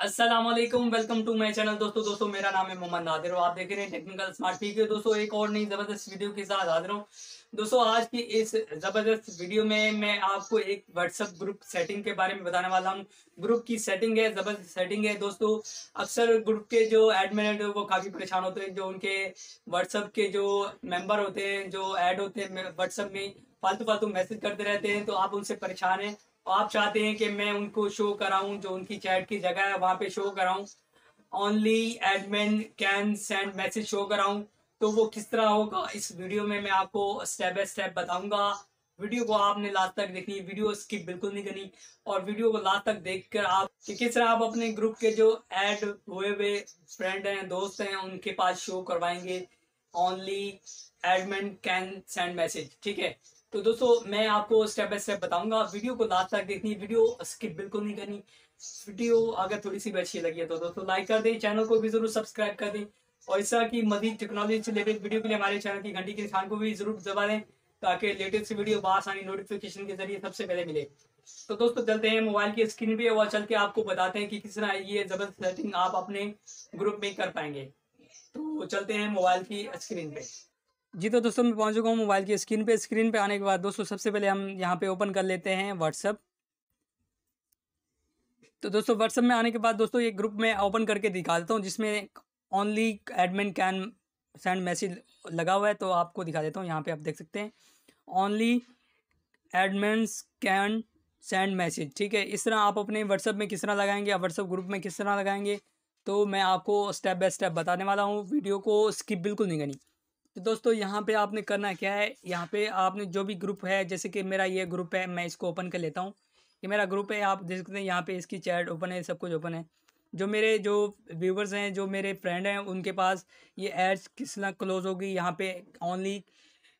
अस्सलाम वालेकुम to my channel दोस्तों दोस्तों, मेरा नाम है मोहम्मद नादिर आप देख रहे हैं टेक्निकल स्मार्ट पी के दोस्तों, एक और नई ज़बरदस्त वीडियो के साथ हाजिर हूँ। दोस्तों, आज की इस ज़बरदस्त वीडियो में मैं आपको एक व्हाट्सएप ग्रुप सेटिंग के बारे में बताने वाला हूँ। ग्रुप की सेटिंग है, ज़बरदस्त सेटिंग है। दोस्तों, अक्सर ग्रुप के जो एडमिन है, वो काफ़ी परेशान होते हैं। जो उनके व्हाट्सएप के जो मेंबर होते हैं, जो ऐड होते हैं व्हाट्सएप में फालतू फालतू मैसेज करते रहते हैं तो आप उनसे परेशान हैं। आप चाहते हैं कि मैं उनको शो कराऊं, जो उनकी चैट की जगह है, वहाँ पे show कराऊं? Only admin can send message show कराऊं। तो वो किस तरह होगा? इस वीडियो में मैं आपको स्टेप बाय स्टेप बताऊँगा। वीडियो को आपने लास्ट तक देखनी वीडियो स्किप बिल्कुल नहीं करनी। और वीडियो को लास्ट तक देखकर आप कि किस तरह आप अपने ग्रुप के जो ऐड हुए हुए फ्रेंड हैं, दोस्त हैं, उनके पास शो करवाएँगे। Only admin can send message ठीक है? तो दोस्तों, मैं आपको स्टेप बाय स्टेप बताऊँगा। वीडियो को लास्ट तक देखनी, वीडियो स्किप बिल्कुल नहीं करनी। वीडियो अगर थोड़ी सी भी अच्छी लगी है तो दोस्तों लाइक कर दें चैनल को भी ज़रूर सब्सक्राइब कर दें। और इस तरह की मजीद टेक्नोलॉजी से रिलेटेड वीडियो के लिए हमारे चैनल की घंटी के निशान को भी ज़रूर दबा दें, ताकि लेटेस्ट वीडियो बासानी नोटिफिकेशन के ज़रिए सबसे पहले मिले। तो दोस्तों, चलते हैं मोबाइल की स्क्रीन पे और चल के आपको बताते हैं कि किस तरह ये ज़बरदस्त सेटिंग आप अपने ग्रुप में कर पाएँगे। तो चलते हैं मोबाइल की स्क्रीन पे। जी तो दोस्तों, मैं पहुँच चुका हूँ मोबाइल की स्क्रीन पे। स्क्रीन पे आने के बाद दोस्तों, सबसे पहले हम यहाँ पे ओपन कर लेते हैं व्हाट्सअप तो दोस्तों व्हाट्सअप में आने के बाद दोस्तों ये ग्रुप में ओपन करके दिखा देता हूँ, जिसमें only admin can send message लगा हुआ है तो आपको दिखा देता हूँ। यहाँ पे आप देख सकते हैं only admins can send message ठीक है, इस तरह आप अपने व्हाट्सअप में किस तरह लगाएँगे या व्हाट्सअप ग्रुप में किस तरह लगाएँगे तो मैं आपको स्टेप बाय स्टेप बताने वाला हूँ। वीडियो को स्किप बिल्कुल नहीं करनी। तो दोस्तों, यहाँ पे आपने करना क्या है? यहाँ पे आपने जो भी ग्रुप है, जैसे कि मेरा ये ग्रुप है, मैं इसको ओपन कर लेता हूँ। ये मेरा ग्रुप है, आप देख सकते हैं, यहाँ पे इसकी चैट ओपन है, सब कुछ ओपन है। जो मेरे जो व्यूवर्स हैं, जो मेरे फ्रेंड हैं, उनके पास ये एड्स किस तरह क्लोज होगी, यहाँ पे only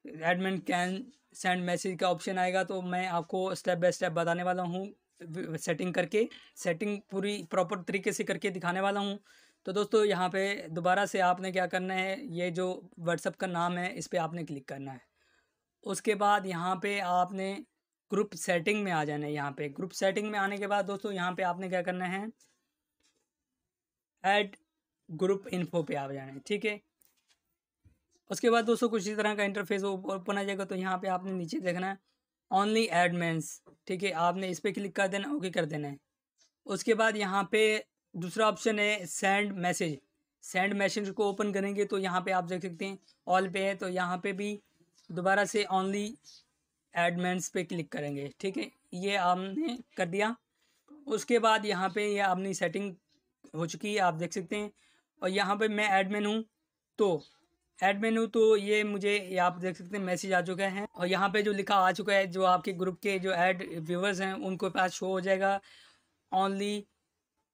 admin can send message का ऑप्शन आएगा तो मैं आपको स्टेप बाय स्टेप बताने वाला हूँ सेटिंग करके सेटिंग पूरी प्रॉपर तरीके से करके दिखाने वाला हूँ। तो दोस्तों, यहाँ पे दोबारा से आपने क्या करना है? ये जो व्हाट्सअप का नाम है, इस पर आपने क्लिक करना है। उसके बाद यहाँ पे आपने ग्रुप सेटिंग में आ जाना है, यहाँ पे। ग्रुप सेटिंग में आने के बाद दोस्तों, यहाँ पे आपने क्या करना है? ऐड ग्रुप इन्फो पे आ जाना है, ठीक है? उसके बाद दोस्तों, कुछ इसी तरह का इंटरफेस ओपन आ जाएगा तो यहाँ पे आपने नीचे देखना है ओनली एडमेंस ठीक है? आपने इस पर क्लिक कर देना, ओके कर देना है। उसके बाद यहाँ पे दूसरा ऑप्शन है सेंड मैसेज सेंड मैसेज को ओपन करेंगे तो यहाँ पे आप देख सकते हैं ऑल पे है तो यहाँ पे भी दोबारा से ओनली एडमेंट्स पे क्लिक करेंगे, ठीक है? ये आपने कर दिया। उसके बाद यहाँ पे ये अपनी सेटिंग हो चुकी है, आप देख सकते हैं। और यहाँ पे मैं एडमिन हूँ तो एडमिन हूँ तो ये मुझे, ये आप देख सकते हैं मैसेज आ चुका है। और यहाँ पे जो लिखा आ चुका है, जो आपके ग्रुप के जो एड व्यूवर्स हैं, उनको पास शो हो जाएगा। Only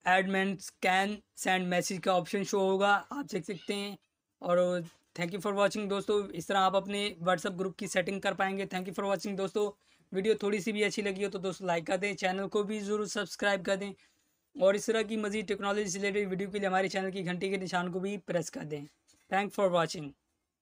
admin can send message का ऑप्शन शो होगा। आप देख सकते हैं। और थैंक यू फॉर वाचिंग दोस्तों। इस तरह आप अपने व्हाट्सअप ग्रुप की सेटिंग कर पाएँगे। थैंक यू फॉर वाचिंग दोस्तों। वीडियो थोड़ी सी भी अच्छी लगी हो तो दोस्तों लाइक कर दें। चैनल को भी ज़रूर सब्सक्राइब कर दें। और इस तरह की मजीद टेक्नोलॉजी से रिलेटेड वीडियो के लिए हमारे चैनल की घंटी के निशान को भी प्रेस कर दें। Thank for watching